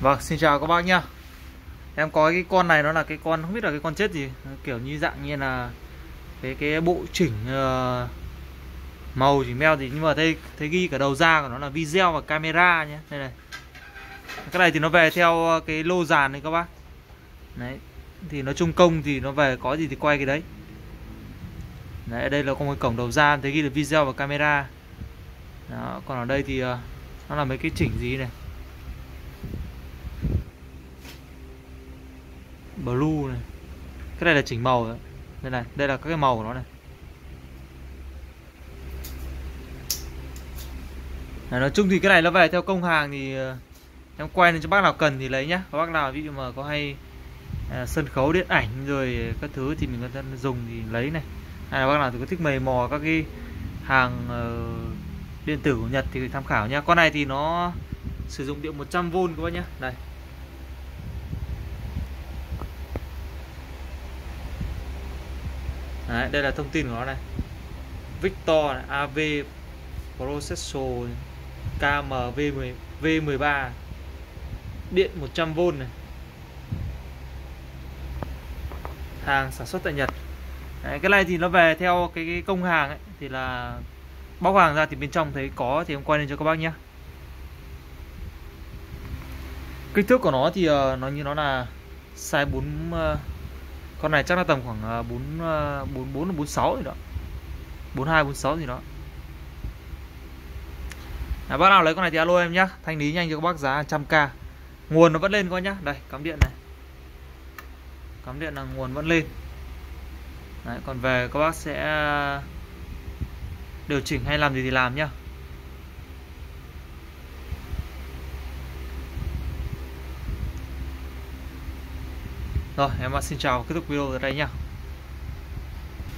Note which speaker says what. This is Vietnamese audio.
Speaker 1: Vâng, xin chào các bác nhá. Em có cái con này nó là cái con không biết là cái con chết gì. Kiểu như dạng như là Cái cái bộ chỉnh uh, Màu chỉnh meo gì. Nhưng mà thấy, thấy ghi cả đầu ra của nó là video và camera nhé Đây này. Cái này thì nó về theo ờ, cái lô dàn này các bác. Đấy. Thì nó trung công thì nó về có gì thì quay cái đấy. Đấy đây là con cái cổng đầu ra Thấy ghi là video và camera. Đó, còn ở đây thì uh, Nó là mấy cái chỉnh gì này. Blue này. Cái này là chỉnh màu đấy. đây này đây là các cái màu của nó này. Đấy, nói chung thì cái này nó về theo công hàng thì ờ, em quay nên cho bác nào cần thì lấy nhá. Có bác nào ví dụ mà có hay à, sân khấu điện ảnh rồi các thứ thì mình có thể dùng thì lấy này. Hay là bác nào thì có thích mày mò các cái hàng uh, điện tử của Nhật thì tham khảo nhá. Con này thì nó sử dụng điện 100V các bác nhá. Đây Đấy, đây là thông tin của nó này. Victor này, AV Processor KM V10, V13 Điện 100V này. Hàng sản xuất tại Nhật. Đấy, Cái này thì nó về theo cái, cái công hàng ấy Thì là bóc hàng ra thì bên trong thấy có Thì em quay lên cho các bác nhé. Kích thước của nó thì uh, nó như nó là size 4 uh, ờ, con này chắc là tầm khoảng 4 4 4 46 gì đó. 42 46 gì đó. À, bác nào lấy con này thì alo em nhá. Thanh lý nhanh cho các bác giá 100k nguồn nó vẫn lên coi nhá. Đây cắm điện này. Cắm điện là nguồn vẫn lên. Đấy, còn về các bác sẽ ờ, điều chỉnh hay làm gì thì làm nhá. Rồi em xin chào kết thúc video ở đây nha.